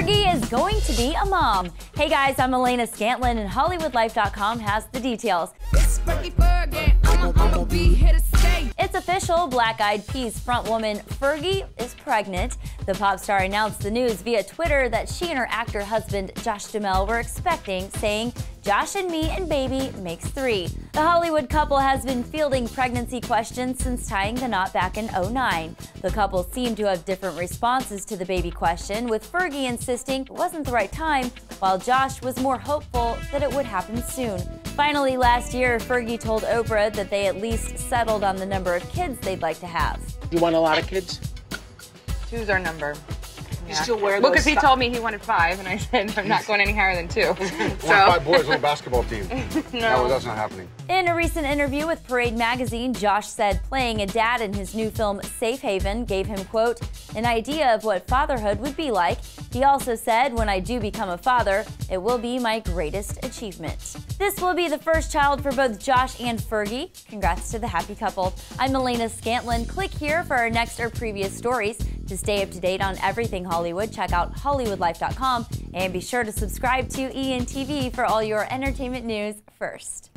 Fergie is going to be a mom. Hey guys, I'm Melana Scantlin, and HollywoodLife.com has the details. It's official, Black Eyed Peas frontwoman Fergie is pregnant. The pop star announced the news via Twitter that she and her actor husband Josh Duhamel were expecting, saying, Josh and me and baby makes three. The Hollywood couple has been fielding pregnancy questions since tying the knot back in 09. The couple seemed to have different responses to the baby question, with Fergie insisting it wasn't the right time, while Josh was more hopeful that it would happen soon. Finally, last year, Fergie told Oprah that they at least settled on the number of kids they'd like to have. You want a lot of kids? Two's our number. You still wear Well, because he sto- told me he wanted five, and I said I'm not going any higher than two. So five boys on a basketball team. no. No, that's not happening. In a recent interview with Parade magazine, Josh said playing a dad in his new film Safe Haven gave him, quote, an idea of what fatherhood would be like. He also said, when I do become a father, it will be my greatest achievement. This will be the first child for both Josh and Fergie. Congrats to the happy couple. I'm Melana Scantlin. Click here for our next or previous stories. To stay up to date on everything Hollywood, check out HollywoodLife.com and be sure to subscribe to ENTV for all your entertainment news first.